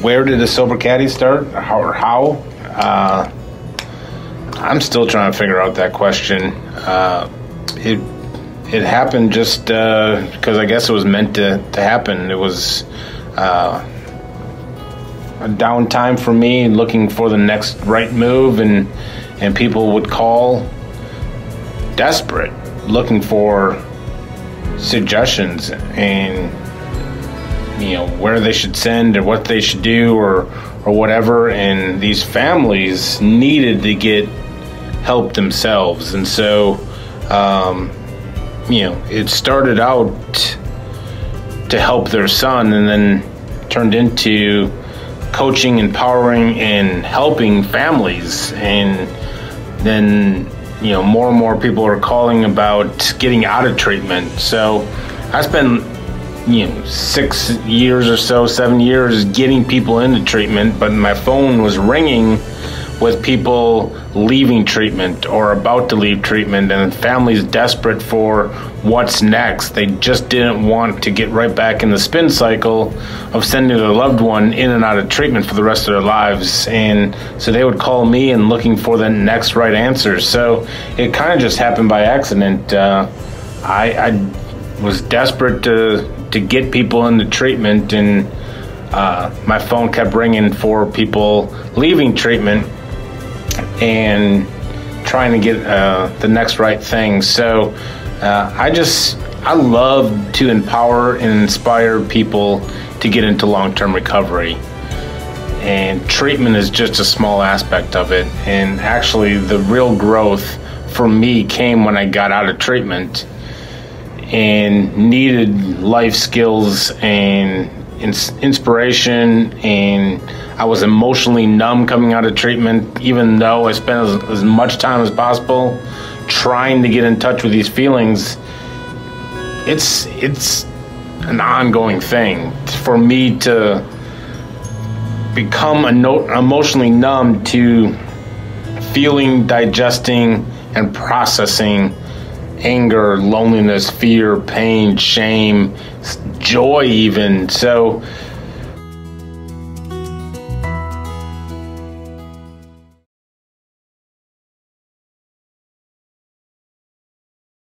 where did the Sober Caddy start how, or how? Uh, I'm still trying to figure out that question. Uh, it it happened just because I guess it was meant to, to happen. It was uh, a downtime for me, looking for the next right move, and and people would call desperate, looking for suggestions and you know where they should send or what they should do or or whatever. And these families needed to get help themselves, and so. Um, you know, it started out to help their son and then turned into coaching, empowering, and helping families. And then, you know, more and more people are calling about getting out of treatment. So I spent, you know, six years or so, seven years getting people into treatment, but my phone was ringing with people leaving treatment or about to leave treatment and families desperate for what's next. They just didn't want to get right back in the spin cycle of sending their loved one in and out of treatment for the rest of their lives. And so they would call me and looking for the next right answer. So it kind of just happened by accident. Uh, I, I was desperate to to get people into treatment and uh, my phone kept ringing for people leaving treatment and trying to get uh, the next right thing. So uh, I just I love to empower and inspire people to get into long-term recovery. And treatment is just a small aspect of it. And actually, the real growth for me came when I got out of treatment and needed life skills and inspiration and I was emotionally numb coming out of treatment, even though I spent as, as much time as possible trying to get in touch with these feelings. It's it's an ongoing thing for me to become emotionally numb to feeling, digesting, and processing anger, loneliness, fear, pain, shame, joy, even. So